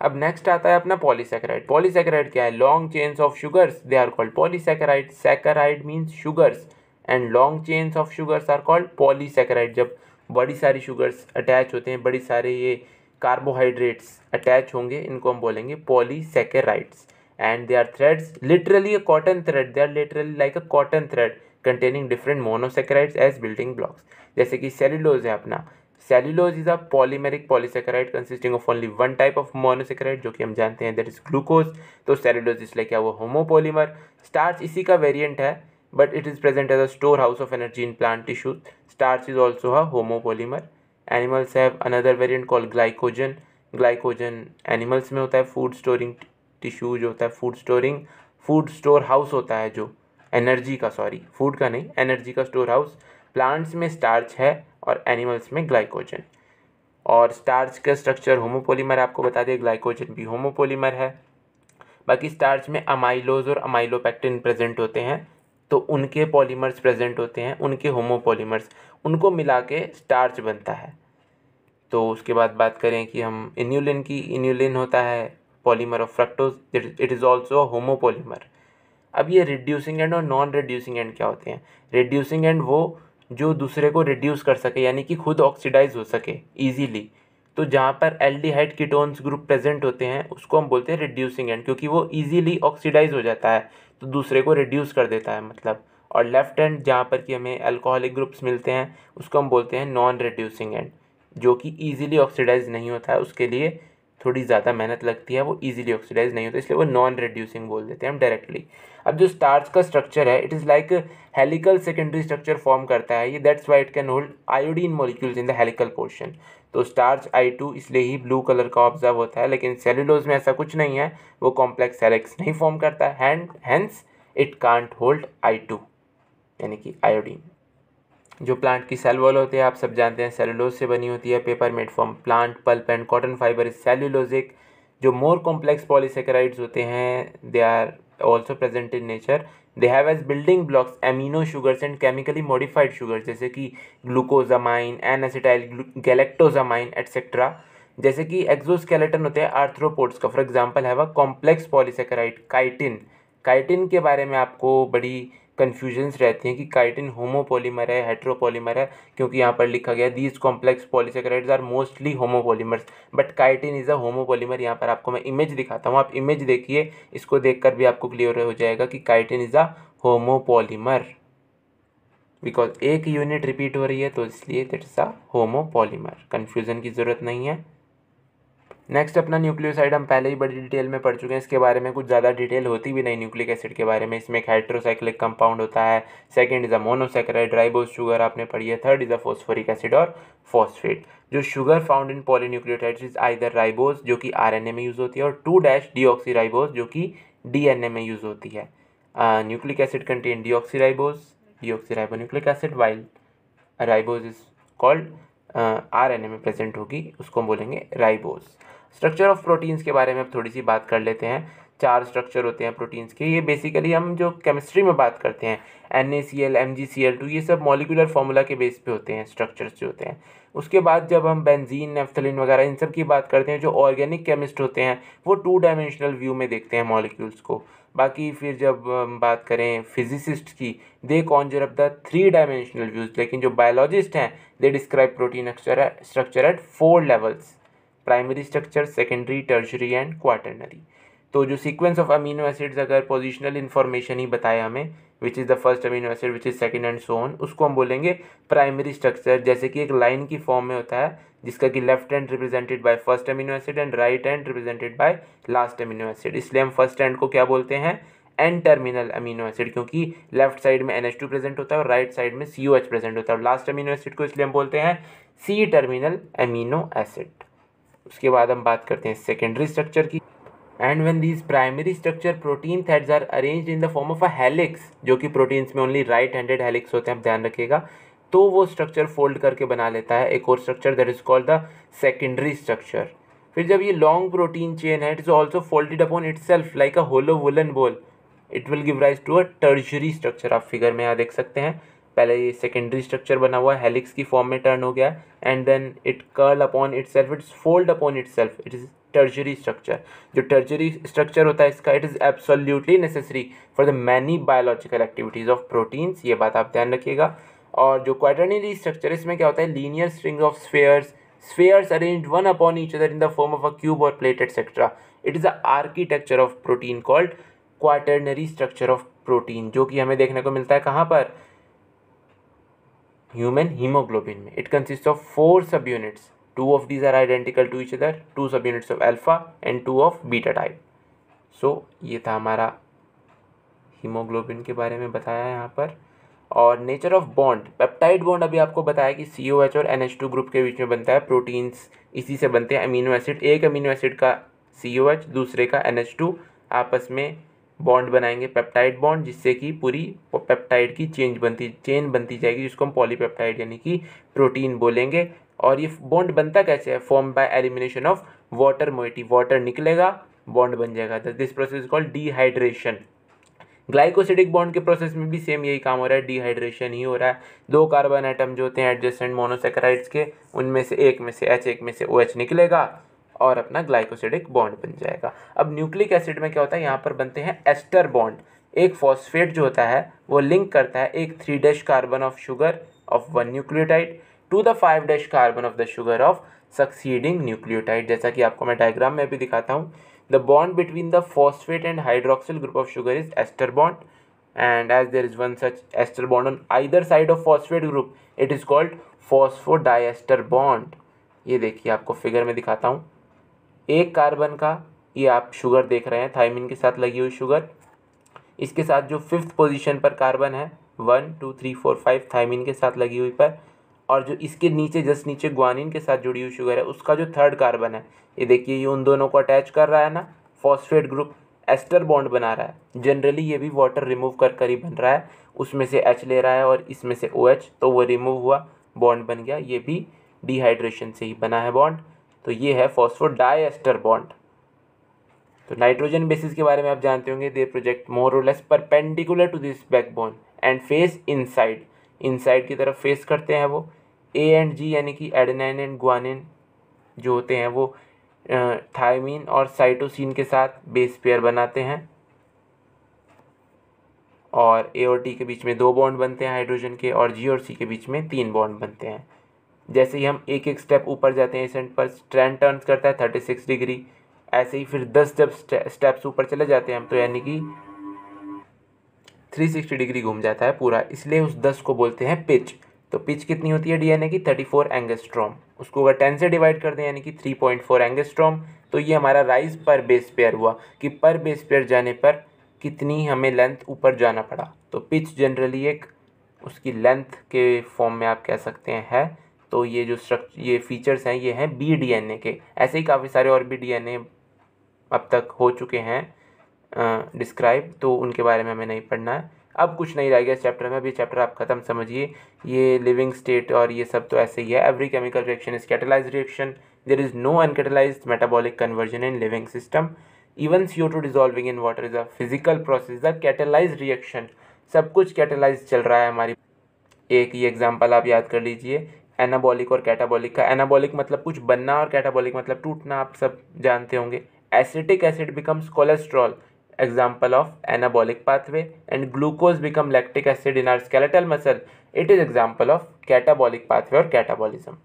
अब नेक्स्ट आता है अपना पॉलीसेकेराइड पॉलीसेकेराइड क्या है? Long chains of sugars they are called polysaccharide saccharide means sugars and long chains of sugars are called polysaccharide जब बड़ी सारी शुगर्स अटैच होते हैं, बड़ी सारे ये कार्बोहाइड्रेट्स अटैच होंगे, इनको हम बोलेंगे polysaccharides and they are threads literally a cotton thread they are literally like a cotton thread containing different monosaccharides as building blocks जैसे कि सेल्यूलोज है अपना. Cellulose is a polymeric polysaccharide consisting of only one type of monosaccharide जो कि हम जानते हैं that is glucose तो सेल्यूलोज इसलिए क्या वो होमोपोलीमर स्टार्च इसी का वेरिएंट है but it is present as a store house of energy in plant tissues starch is also a homopolymer animals have another variant call glycogen glycogen animals में होता है फ़ूड स्टोरिंग टिश्यू जो होता है food storing food store house होता है जो energy का सॉरी फ़ूड का नहीं एनर्जी का स्टोर हाउस प्लांट्स में स्टार्च है और एनिमल्स में ग्लाइकोजन और स्टार्च का स्ट्रक्चर होमोपोलीमर आपको बता दें ग्लाइकोजन भी होमोपोलीमर है. बाकी स्टार्च में अमाइलोज और अमाइलोपैक्टिन प्रेजेंट होते हैं तो उनके पॉलीमर्स प्रेजेंट होते हैं, उनके होमोपोलीमर्स उनको मिला के स्टार्च बनता है। तो उसके बाद बात करें कि हम इन्यूलिन की इन्यूलिन होता है polymer of fructose it is also homopolymer अब ये रिड्यूसिंग एंड और नॉन रिड्यूसिंग एंड क्या होते हैं? रिड्यूसिंग एंड वो जो दूसरे को रिड्यूस कर सके, यानी कि खुद ऑक्सीडाइज हो सके ईजीली तो जहाँ पर L D aldehyde ketones group present होते हैं, उसको हम बोलते हैं रिड्यूसिंग एंड क्योंकि वो ईजीली ऑक्सीडाइज हो जाता है तो दूसरे को रिड्यूस कर देता है मतलब। और लेफ़्ट हैंड जहाँ पर कि हमें अल्कोहलिक ग्रुप्स मिलते हैं, उसको हम बोलते हैं नॉन रिड्यूसिंग एंड जो कि ईजिली ऑक्सीडाइज नहीं होता है, उसके लिए थोड़ी ज़्यादा मेहनत लगती है, वो ईजिली ऑक्सीडाइज नहीं होता, इसलिए वो नॉन रिड्यूसिंग बोल देते हैं हम डायरेक्टली अब जो स्टार्च का स्ट्रक्चर है it is like helical secondary structure form करता है, ये that's why it can hold iodine molecules in the helical portion तो स्टार्च आई टू इसलिए ही ब्लू कलर का ऑब्ज़र्व होता है, लेकिन सेलुलोज में ऐसा कुछ नहीं है, वो कॉम्प्लेक्स हेलिक्स नहीं फॉर्म करता है hence it can't hold I two यानी कि आयोडीन जो प्लांट की सेल वॉल होती है, आप सब जानते हैं सेलुलोज से बनी होती है paper made from plant pulp and cotton fibre is cellulosic जो मोर कॉम्प्लेक्स पॉलीसेकेराइड्स होते हैं they are also present in nature they have as building blocks amino sugars and chemically modified sugars जैसे कि glucosamine N acetyl galactosamine etcetera जैसे कि exoskeleton होते हैं arthropods का. फॉर एग्ज़ाम्पल है वह कॉम्प्लेक्स पॉलीसेकेराइड काइटिन काइटिन के बारे में आपको बड़ी कन्फ्यूजन्स रहती हैं कि काइटिन होमोपोलीमर है हेट्रोपोलीमर है, क्योंकि यहाँ पर लिखा गया these complex polysaccharides are mostly homopolymers but chitin is a homopolymer यहाँ पर आपको मैं इमेज दिखाता हूँ, आप इमेज देखिए, इसको देखकर भी आपको क्लियर हो जाएगा कि chitin is a homopolymer because एक यूनिट रिपीट हो रही है तो इसलिए that that's a homopolymer confusion की ज़रूरत नहीं है। नेक्स्ट अपना न्यूक्लियोसाइड हम पहले ही बड़ी डिटेल में पढ़ चुके हैं। इसके बारे में कुछ ज़्यादा डिटेल होती भी नहीं न्यूक्लिक एसिड के बारे में। इसमें एक हाइड्रोसाइक्लिक कंपाउंड होता है। Second is a monosaccharide ribose sugar आपने पढ़ी है। Third is a phosphoric acid और फॉस्फेट जो sugar found in polynucleotides is either ribose जो कि आरएनए में यूज़ होती है, और टू डैश डी राइबोस जो कि डीएनए में यूज़ होती है। Nucleic acid contain D ribose D nucleic acid while ribose is called R N A में प्रेजेंट होगी, उसको हम बोलेंगे राइबोस स्ट्रक्चर ऑफ़ प्रोटीन्स के बारे में अब थोड़ी सी बात कर लेते हैं। चार स्ट्रक्चर होते हैं प्रोटीन्स के। ये बेसिकली हम जो केमिस्ट्री में बात करते हैं N A C L M G C L two ये सब मॉलिकुलर फॉर्मूला के बेस पे होते हैं स्ट्रक्चर्स जो होते हैं। उसके बाद जब हम बेंजीन नेफ्थलिन वगैरह इन सब की बात करते हैं, जो ऑर्गेनिक केमिस्ट होते हैं, वो टू डायमेंशनल व्यू में देखते हैं मॉलिक्यूल्स को। बाकी फिर जब हम बात करें फिजिसिस्ट की they conjure up the three dimensional views लेकिन जो बायोलॉजिस्ट हैं they describe protein structure at four levels primary structure secondary tertiary and quaternary तो जो सीक्वेंस ऑफ़ अमीनो एसिड्स अगर पोजिशनल इन्फॉर्मेशन ही बताए हमें which is the first amino acid which is second and so on उसको हम बोलेंगे primary structure जैसे कि एक लाइन की फॉर्म में होता है, जिसका कि left hand represented by first amino acid and right hand represented by last amino acid इसलिए हम फ़र्स्ट हैंड को क्या बोलते हैं? एन टर्मिनल अमीनो एसिड क्योंकि लेफ़्ट साइड में एन एच टू प्रेजेंट होता है और राइट साइड में सी ओ एच प्रेजेंट होता है. और लास्ट अमीनो एसिड को इसलिए हम बोलते हैं सी टर्मिनल अमीनो एसिड उसके बाद हम बात करते हैं सेकेंडरी स्ट्रक्चर की। And when these primary structure protein threads are arrange in the form of a helix जो कि प्रोटीन्स में ओनली राइट हैंडेड हेलिक्स होते हैं आप ध्यान रखिएगा तो वो स्ट्रक्चर फोल्ड करके बना लेता है। एक और structure that is called the secondary structure फिर जब ये लॉन्ग प्रोटीन चेन है it is also folded upon itself like a hollow woollen ball it will give rise to a tertiary structure आप फिगर में यहाँ देख सकते हैं। पहले ये सेकेंडरी स्ट्रक्चर बना हुआ है हेलिक्स की फॉर्म में टर्न हो गया and then it curl upon itself it's fold upon itself it is tertiary structure जो टर्जरी स्ट्रक्चर होता है इसका it is absolutely necessary for the many biological activities of proteins ये बात आप ध्यान रखिएगा। और जो क्वाटर्नरी स्ट्रक्चर इसमें क्या होता है linear string of spheres spheres arrange one upon each other in the form of a cube और plate etcetera it is the architecture of protein called quaternary structure of protein जो कि हमें देखने को मिलता है कहाँ पर? ह्यूमन हीमोग्लोबिन में। It consist of four subunits two of these are identical to each other two subunits of alpha and two of beta type so ये था हमारा हीमोग्लोबिन के बारे में बताया यहाँ पर। और nature of bond peptide bond अभी आपको बताया कि सी ओ एच और एन एच टू ग्रुप के बीच में बनता है। प्रोटीन्स इसी से बनते हैं। अमीनो एसिड एक अमीनो एसिड का सी ओ एच दूसरे का एन एच टू आपस में बॉन्ड बनाएँगे, पेप्टाइड बॉन्ड, जिससे कि पूरी पेप्टाइड की चेंज बनती, चेन बनती जाएगी, जिसको हम पॉलीपेप्टाइड यानी कि प्रोटीन बोलेंगे। और ये बॉन्ड बनता कैसे है? Form by elimination of water moiety water निकलेगा, बॉन्ड बन जाएगा। This process called dehydration glycosidic bond के प्रोसेस में भी सेम यही काम हो रहा है। डिहाइड्रेशन ही हो रहा है। दो कार्बन आइटम जो होते हैं एडजस्टेंट मोनोसेक्राइड्स के, उनमें से एक में से एच एक में से ओ OH निकलेगा। और अपना ग्लाइकोसिडिक बॉन्ड बन जाएगा। अब न्यूक्लिक एसिड में क्या होता है? यहाँ पर बनते हैं एस्टर बॉन्ड एक फॉस्फेट जो होता है, वो लिंक करता है एक three dash carbon of sugar of one nucleotide to the five dash carbon of the sugar of succeeding nucleotide जैसा कि आपको मैं डायग्राम में भी दिखाता हूँ। The bond between the phosphate and hydroxyl group of sugar is ester bond and as there is one such ester bond on either side of phosphate group it is called phosphodiester bond ये देखिए, आपको figure में दिखाता हूँ। एक carbon का ये आप शुगर देख रहे हैं थाइमिन के साथ लगी हुई शुगर। इसके साथ जो फिफ्थ पोजीशन पर कार्बन है one two three four five thymine के साथ लगी हुई पर और जो इसके नीचे जस्ट नीचे ग्वानिन के साथ जुड़ी हुई शुगर है उसका जो थर्ड कार्बन है ये देखिए ये उन दोनों को अटैच कर रहा है ना फॉस्फेट ग्रुप एस्टर बॉन्ड बना रहा है। जनरली ये भी वाटर रिमूव कर कर ही बन रहा है उसमें से एच ले रहा है और इसमें से ओ OH, तो वो रिमूव हुआ बॉन्ड बन गया ये भी डिहाइड्रेशन से ही बना है बॉन्ड तो ये है फॉस्फोडाइएस्टर बॉन्ड तो नाइट्रोजन बेसिस के बारे में आप जानते होंगे they project more or less perpendicular to this backbone and face inside inside की तरफ़ फेस करते हैं वो. ए एंड जी यानी कि एडेनाइन एंड ग्वानिन जो होते हैं वो थायमीन और साइटोसिन के साथ बेस पेयर बनाते हैं. और ए और टी के बीच में दो बॉन्ड बनते हैं हाइड्रोजन के और जी और सी के बीच में तीन बॉन्ड बनते हैं. जैसे ही हम एक एक स्टेप ऊपर जाते हैं सेंट पर स्ट्रैंड टर्न करता है थर्टी सिक्स डिग्री ऐसे ही फिर दस जब स्टेप्स ऊपर चले जाते हैं हम तो यानी कि थ्री सिक्सटी डिग्री घूम जाता है पूरा। इसलिए उस दस को बोलते हैं पिच तो पिच कितनी होती है डीएनए की? थर्टी फोर एंगस्ट्रॉम उसको अगर टेन से डिवाइड कर दें, यानी कि थ्री पॉइंट फोर एंगस्ट्रॉम तो ये हमारा राइज पर बेस पेयर हुआ कि पर बेस पेयर जाने पर कितनी हमें लेंथ ऊपर जाना पड़ा। तो पिच जनरली एक उसकी लेंथ के फॉर्म में आप कह सकते हैं, है तो ये जो स्ट्रक्चर ये फीचर्स हैं, ये हैं बी डीएनए के। ऐसे ही काफ़ी सारे और भी डीएनए अब तक हो चुके हैं डिस्क्राइब तो उनके बारे में हमें नहीं पढ़ना है। अब कुछ नहीं रह गया इस चैप्टर में अभी चैप्टर आप ख़त्म समझिए। ये लिविंग स्टेट और ये सब तो ऐसे ही है। Every chemical reaction is catalysed reaction there is no uncatalysed metabolic conversion in living system even C O two dissolving in water is a physical process the catalysed reaction सब कुछ catalyse चल रहा है हमारी। एक ही एग्ज़ाम्पल आप याद कर लीजिए। एनाबॉलिक और कैटाबॉलिक का। एनाबॉलिक मतलब कुछ बनना और कैटाबॉलिक मतलब टूटना, आप सब जानते होंगे। Acetic acid becomes cholesterol example of anabolic pathway and glucose become lactic acid in our skeletal muscle it is example of catabolic pathway और कैटाबॉलिज्म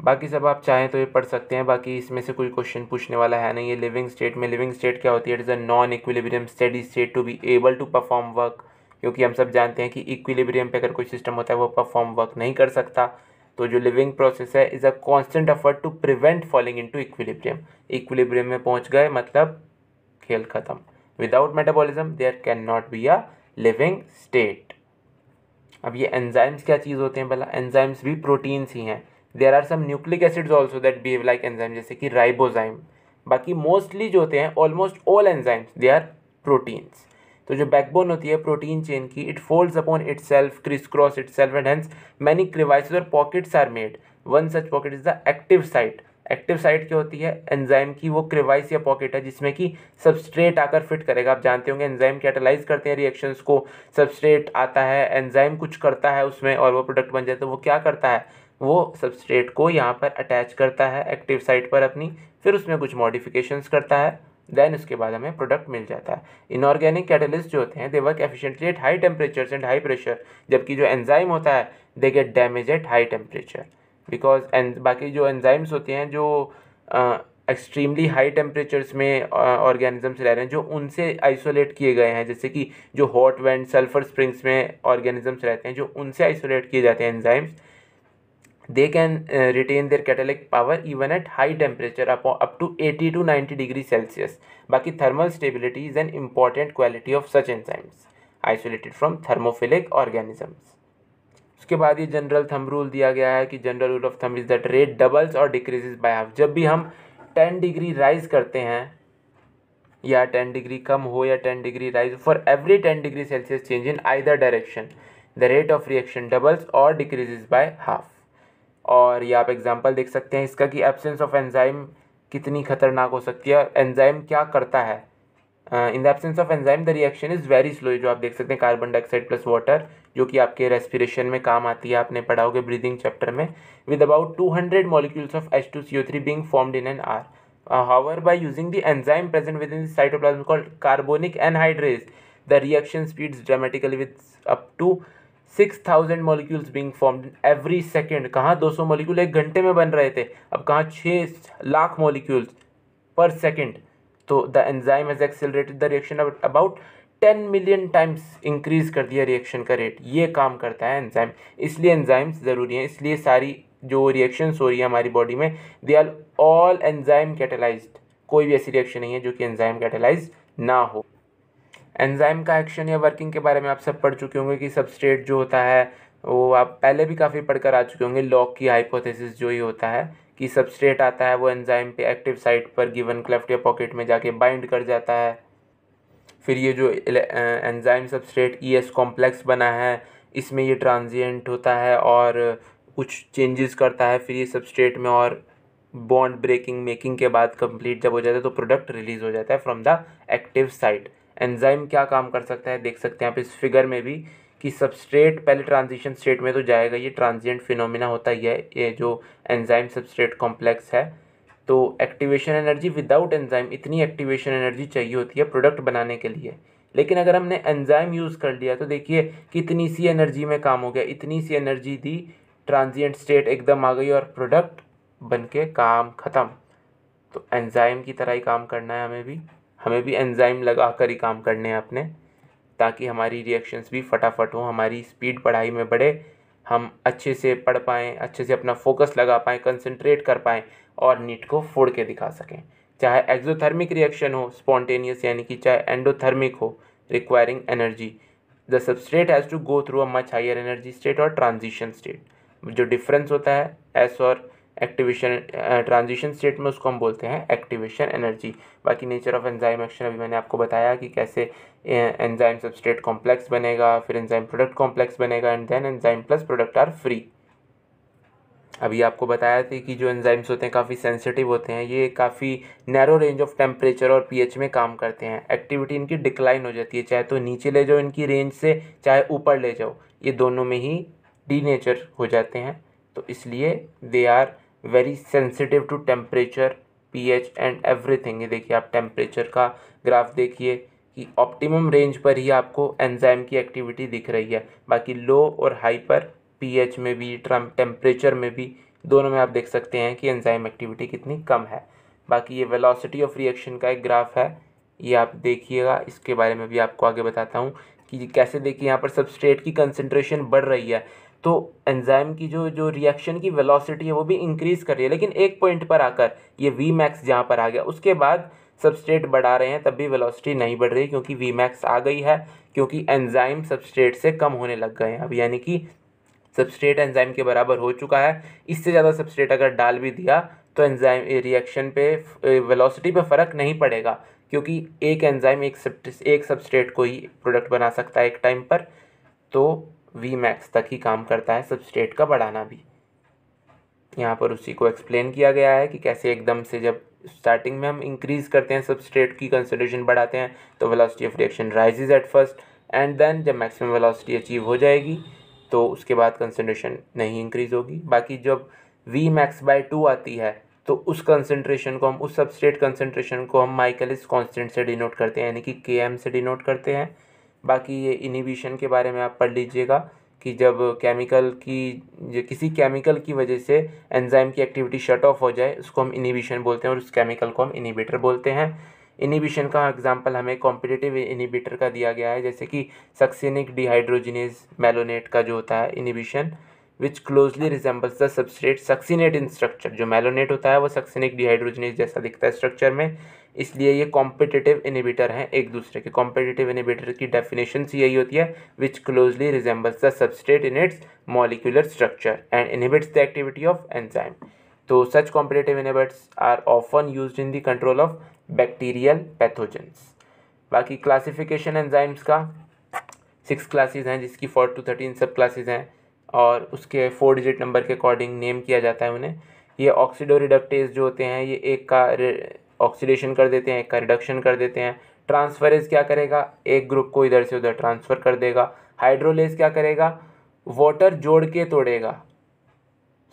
बाकी सब आप चाहें तो ये पढ़ सकते हैं, बाकी इसमें से कोई क्वेश्चन पूछने वाला है नहीं। ये लिविंग स्टेट में लिविंग स्टेट क्या होती है? It is a non equilibrium steady state to be able to perform work क्योंकि हम सब जानते हैं कि इक्विलिब्रियम पे अगर कोई सिस्टम होता है, वो परफॉर्म वर्क नहीं कर सकता। तो जो लिविंग प्रोसेस है is a constant effort to prevent falling into equilibrium equilibrium में पहुँच गए मतलब खेल खत्म। Without metabolism there can not be a living state अब ये एंजाइम्स क्या चीज़ होते हैं भला? एंजाइम्स भी प्रोटीन्स ही हैं। There are some nucleic acids also that behave like enzyme जैसे कि राइबोजाइम बाकी मोस्टली जो होते हैं almost all enzymes they are proteins तो जो बैकबोन होती है प्रोटीन चेन की it folds upon itself criss cross itself and hence many crevices or pockets are made one such pocket is the active site active site क्या होती है? Enzyme की वो क्रिवाइस या पॉकेट है जिसमें कि सबस्ट्रेट आकर फिट करेगा। आप जानते होंगे एंजाइम कैटलाइज करते हैं रिएक्शंस को। सबस्ट्रेट आता है एंजाइम कुछ करता है उसमें और वो प्रोडक्ट बन जाता है तो वो क्या करता है? वो सबस्ट्रेट को यहाँ पर अटैच करता है एक्टिव साइट पर अपनी, फिर उसमें कुछ मॉडिफिकेशंस करता है। देन उसके बाद हमें प्रोडक्ट मिल जाता है। इनऑर्गेनिक कैटलिस्ट जो होते हैं they work efficiently at high temperature and high pressure जबकि जो एंजाइम होता है they get damage at high temperature because बाकी जो एंजाइम्स होते हैं, जो एक्सट्रीमली हाई टेम्परेचर्स में ऑर्गेनिजम्स रह रहे हैं, जो उनसे आइसोलेट किए गए हैं, जैसे कि जो हॉट वेंट सल्फ़र स्प्रिंग्स में ऑर्गेनिजम्स रहते हैं, जो उनसे आइसोलेट किए जाते हैं enzymes they can retain their catalytic power even at high temperature up up to eighty to ninety degree Celsius बाकी thermal stability is an important quality of such enzymes isolated from thermophilic organisms उसके बाद ये general thumb rule दिया गया है कि general rule of thumb is that rate doubles और decreases by half जब भी हम टेन डिग्री राइज करते हैं, या टेन डिग्री कम हो या ten degree rise for every ten degree Celsius change in I the direction the rate of reaction doubles और डिक्रीजेज बाय हाफ़ और ये आप एग्जांपल देख सकते हैं इसका कि एब्सेंस ऑफ़ एंजाइम कितनी खतरनाक हो सकती है। एंजाइम क्या करता है? In the absence of enzyme the reaction is very slow जो आप देख सकते हैं कार्बन डाइऑक्साइड प्लस वाटर जो कि आपके रेस्पिरेशन में काम आती है, आपने पढ़ा होगा ब्रीदिंग चैप्टर में with about two hundred molecules of H two C O three being formed in an hour by using the enzyme present within cytoplasm called carbonic anhydrase the reaction speeds dramatically with up to six thousand molecules being form every second कहाँ दो सौ molecule एक घंटे में बन रहे थे? अब कहाँ छः लाख मॉलिक्यूल्स पर सेकेंड तो the enzyme has accelerated the reaction about ten million times increase कर दिया रिएक्शन का रेट ये काम करता है एंजाइम इसलिए एंजाइम्स ज़रूरी हैं. इसलिए सारी जो रिएक्शंस हो रही है हमारी बॉडी में they are all enzyme catalysed कोई भी ऐसी रिएक्शन नहीं है जो कि एंजाइम कैटेलाइज ना हो। एंजाइम का एक्शन या वर्किंग के बारे में आप सब पढ़ चुके होंगे कि सबस्ट्रेट जो होता है, वो आप पहले भी काफ़ी पढ़कर आ चुके होंगे, लॉक की हाइपोथेसिस जो ही होता है कि सबस्ट्रेट आता है, वो एंजाइम पे एक्टिव साइट पर गिवन क्लेफ्ट या पॉकेट में जाके बाइंड कर जाता है। फिर ये जो enzyme substrate E S complex बना है, इसमें ये ट्रांजिएंट होता है और कुछ चेंजेस करता है, फिर ये सबस्ट्रेट में और बॉन्ड ब्रेकिंग मेकिंग के बाद कंप्लीट जब हो जाता है तो प्रोडक्ट रिलीज़ हो जाता है from the active site enzyme क्या काम कर सकता है? देख सकते हैं आप इस फिगर में भी कि सबस्ट्रेट, पहले ट्रांजिशन स्टेट में तो जाएगा, ये ट्रांजिएंट फिनोमिना होता ही है, ये जो एंजाइम सबस्ट्रेट कॉम्प्लेक्स है। तो एक्टिवेशन एनर्जी विदाउट एंजाइम, इतनी एक्टिवेशन एनर्जी चाहिए होती है प्रोडक्ट बनाने के लिए। लेकिन अगर हमने एंजाइम यूज़ कर लिया तो देखिए कितनी सी एनर्जी में काम हो गया, इतनी सी एनर्जी दी, ट्रांजिएंट स्टेट एकदम आ गई और प्रोडक्ट बन के काम ख़त्म। तो एंजाइम की तरह ही काम करना है हमें भी। हमें भी एंजाइम लगा कर ही काम करने हैं अपने, ताकि हमारी रिएक्शंस भी फटाफट हों, हमारी स्पीड पढ़ाई में बढ़े, हम अच्छे से पढ़ पाएँ, अच्छे से अपना फोकस लगा पाएँ कंसनट्रेट कर पाएँ, और नीट को फोड़ के दिखा सकें। चाहे एक्जोथर्मिक रिएक्शन हो स्पॉन्टेनियस यानी कि चाहे एंडोथर्मिक हो requiring energy the substrate has to go through a much higher energy state or transition state जो डिफरेंस होता है एस और एक्टिवेशन ट्रांजिशन स्टेट में उसको हम बोलते हैं एक्टिवेशन एनर्जी बाकी नेचर ऑफ़ एंजाइम एक्शन अभी मैंने आपको बताया कि कैसे एंजाइम सबस्ट्रेट कॉम्प्लेक्स बनेगा, फिर एंजाइम प्रोडक्ट कॉम्प्लेक्स बनेगा and then enzyme plus product are free अभी आपको बताया था कि जो एंजाइम्स होते हैं काफ़ी सेंसिटिव होते हैं, ये काफ़ी नैरो रेंज ऑफ़ टेम्परेचर और पीएच में काम करते हैं. एक्टिविटी इनकी डिक्लाइन हो जाती है, चाहे तो नीचे ले जाओ इनकी रेंज से, चाहे ऊपर ले जाओ, ये दोनों में ही डी हो जाते हैं. तो इसलिए they are very sensitive to temperature pH and everything ये देखिए, आप टेम्परेचर का ग्राफ देखिए कि ऑप्टिमम रेंज पर ही आपको एंजाइम की एक्टिविटी दिख रही है। बाकी लो और हाई पर पीएच में भी ट्रम टेम्परेचर में भी, दोनों में आप देख सकते हैं कि एंजाइम एक्टिविटी कितनी कम है। बाकी ये वेलोसिटी ऑफ़ रिएक्शन का एक ग्राफ है। ये आप देखिएगा, इसके बारे में भी आपको आगे बताता हूँ कि कैसे देखिए, यहाँ पर सबस्ट्रेट की कंसनट्रेशन बढ़ रही है। तो एंजाइम की जो जो रिएक्शन की वेलोसिटी है, वो भी इंक्रीज़ कर रही है। लेकिन एक पॉइंट पर आकर, ये वी मैक्स जहाँ पर आ गया, उसके बाद सबस्ट्रेट बढ़ा रहे हैं, तब भी वेलोसिटी नहीं बढ़ रही, क्योंकि वी मैक्स आ गई है, क्योंकि एंजाइम सबस्ट्रेट से कम होने लग गए हैं। अब यानी कि सबस्ट्रेट एंजाइम के बराबर हो चुका है। इससे ज़्यादा सबस्ट्रेट अगर डाल भी दिया तो एंजाइम रिएक्शन पे वेलोसिटी पे फ़र्क नहीं पड़ेगा, क्योंकि एक एंजाइम एक सब एक सबस्ट्रेट को ही प्रोडक्ट बना सकता है एक टाइम पर। तो वी मैक्स तक ही काम करता है सबस्ट्रेट का बढ़ाना भी। यहाँ पर उसी को एक्सप्लेन किया गया है कि कैसे एकदम से जब स्टार्टिंग में हम इंक्रीज़ करते हैं सबस्ट्रेट की कंसनट्रेशन बढ़ाते हैं तो velocity of reaction rises at first and then जब मैक्सिमम वेलोसिटी अचीव हो जाएगी तो उसके बाद कंसनट्रेशन नहीं इंक्रीज़ होगी। बाकी जब वी मैक्स बाय टू आती है तो उस कंसनट्रेशन को हम, उस सबस्ट्रेट कंसनट्रेशन को हम माइकलिस कांस्टेंट से डिनोट करते हैं, यानी कि के एम से डिनोट करते हैं। बाकी ये इनिबिशन के बारे में आप पढ़ लीजिएगा कि जब केमिकल की किसी केमिकल की वजह से एंजाइम की एक्टिविटी शट ऑफ़ हो जाए, उसको हम इनिबिशन बोलते हैं और उस केमिकल को हम इनिबिटर बोलते हैं। इनिबिशन का एग्ज़ाम्पल हमें कॉम्पिटेटिव इनिबिटर का दिया गया है, जैसे कि सक्सिनिक डिहाइड्रोजिनेज मेलोनेट का जो होता है inhibition which closely resembles the substrate succinate in structure जो मेलोनेट होता है वो सक्सिनिक डिहाइड्रोजिनेज जैसा दिखता है स्ट्रक्चर में। इसलिए ये कॉम्पिटेटिव इनिबिटर हैं एक दूसरे के। कॉम्पिटेटिव इनिबिटर की डेफिनेशन यही होती है which closely resembles the substrate in its molecular structure and inhibits the activity of enzyme तो such competitive inhibits are often use in the control of bacterial pathogens बाकी क्लासिफिकेशन एंजाइम्स का six classes हैं जिसकी four to thirteen subclasses हैं। और उसके four digit number के according name किया जाता है उन्हें। ये ऑक्सीडो रिडक्टेज जो होते हैं, ये एक का ऑक्सीडेशन कर देते हैं, एक का रिडक्शन कर देते हैं। ट्रांसफरेज क्या करेगा? एक ग्रुप को इधर से उधर ट्रांसफ़र कर देगा। हाइड्रोलेज क्या करेगा? वाटर जोड़ के तोड़ेगा।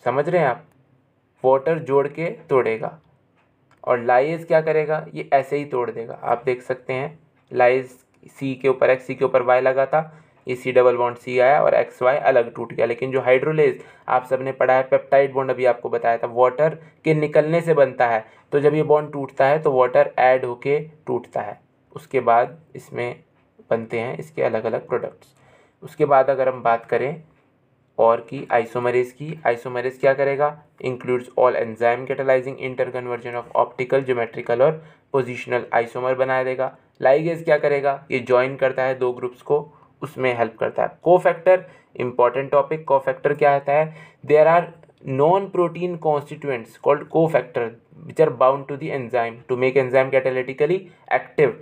समझ रहे हैं आप? वाटर जोड़ के तोड़ेगा। और लाइज क्या करेगा? ये ऐसे ही तोड़ देगा। आप देख सकते हैं लाइज सी के ऊपर एक्स सी के ऊपर वाई लगा था ये सी डबल बॉन्ड सी आया और एक्स वाई अलग टूट गया। लेकिन जो हाइड्रोलेज आप सबने पढ़ा है, पेप्टाइड बॉन्ड अभी आपको बताया था, वाटर के निकलने से बनता है। तो जब ये बॉन्ड टूटता है तो वाटर ऐड होके टूटता है। उसके बाद इसमें बनते हैं इसके अलग अलग प्रोडक्ट्स। उसके बाद अगर हम बात करें और की आइसोमरेज की, आइसोमरेज क्या करेगा? Includes all enzyme catalysing interconversion of optical geometrical or positional isomer बना देगा। लाइगेज क्या करेगा? ये ज्वाइन करता है दो ग्रुप्स को। उसमें हेल्प करता है। Cofactor important topic cofactor क्या आता है? There are non protein constituents called cofactor which are bound to the enzyme to make enzyme catalytically active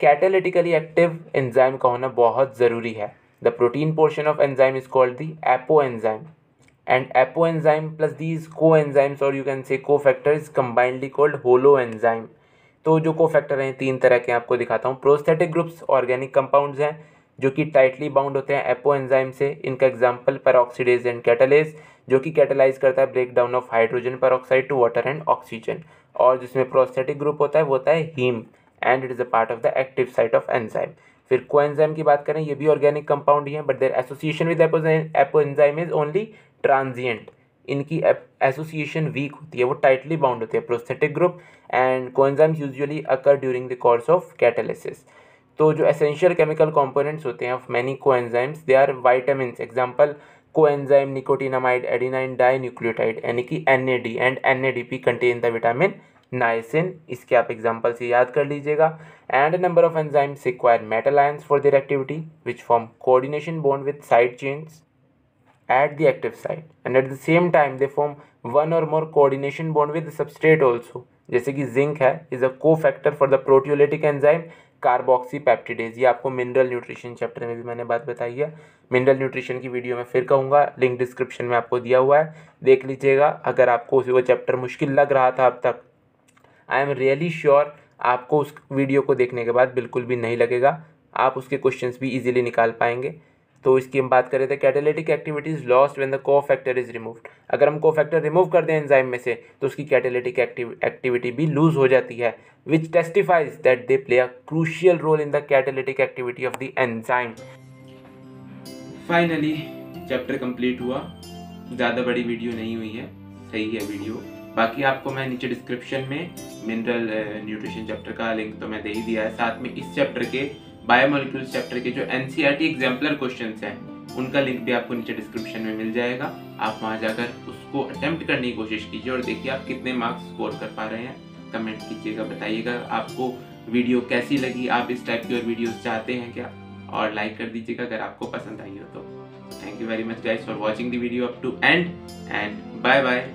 catalytically active enzyme का होना बहुत ज़रूरी है। The protein portion of enzyme is called the apoenzyme and apoenzyme plus these coenzymes or you can say cofactor is combinedly called holoenzyme तो जो को factor हैं, तीन तरह के आपको दिखाता हूँ। प्रोस्थेटिक ग्रुप्स ऑर्गेनिक कंपाउंड्स हैं। जो कि टाइटली बाउंड होते हैं एपो एंजाइम से। इनका एग्ज़ाम्पल पेरोक्सीडेज एंड कैटलेज जो कि कैटलाइज करता है break down of hydrogen peroxide to water and oxygen और जिसमें प्रोस्थेटिक ग्रुप होता है, वो होता है haem and it is a part of the active site of enzyme फिर को एंजाइम की बात करें, ये भी ऑर्गेनिक कंपाउंड ही है but their association with apoenzyme is only transient इनकी एसोसिएशन वीक होती है, वो टाइटली बाउंड होती है prosthetic group and coenzymes usually occur during the course of catalysis तो जो एसेंशियल केमिकल कंपोनेंट्स होते हैं of many coenzymes they are vitamin coenzyme nicotinamide adenine dinucleotide यानी कि N A D and N A D P contain the vitamin niacin इसके आप example से याद कर लीजिएगा. And number of enzymes require metal ions for their activity which form coordination bond with side chains at the active site. And at the same time, they form one or more coordination bond with the also. जैसे कि zinc है is a cofactor for the proteolytic enzyme carboxypeptidase ये आपको mineral nutrition chapter में भी मैंने बात बताई है। मिनरल न्यूट्रिशन की वीडियो में फिर कहूँगा लिंक डिस्क्रिप्शन में आपको दिया हुआ है। देख लीजिएगा, अगर आपको वो चैप्टर मुश्किल लग रहा था अब तक आई एम रियली श्योर आपको उस वीडियो को देखने के बाद बिल्कुल भी नहीं लगेगा। आप उसके क्वेश्चंस भी इजीली निकाल पाएँगे। तो इसकी हम बात करें तो catalytic activity is lost when the cofactor is removed अगर हम को फैक्टर रिमूव कर दें एंजाइम में से तो उसकी कैटेलिटिक एक्टिविटी भी लूज हो जाती है which testifies that they play a crucial role in the catalytic activity of the enzyme finally chapter complete हुआ। ज़्यादा बड़ी वीडियो नहीं हुई है, सही है वीडियो बाकी आपको मैं नीचे डिस्क्रिप्शन में मिनरल न्यूट्रिशन चैप्टर का लिंक तो मैं दे ही दिया है। साथ में इस चैप्टर के बायोमोलिक्यूल्स चैप्टर के जो एन एग्जाम्पलर क्वेश्चन हैं, उनका लिंक भी आपको नीचे डिस्क्रिप्शन में मिल जाएगा। आप वहाँ जाकर उसको अटेम्प्ट करने की कोशिश कीजिए और देखिए आप कितने मार्क्स स्कोर कर पा रहे हैं। कमेंट कीजिएगा, बताइएगा आपको वीडियो कैसी लगी। आप इस टाइप की और वीडियोस चाहते हैं क्या? और लाइक कर दीजिएगा अगर आपको पसंद आई हो तो। Thank you very much guys for watching the video up to end and bye bye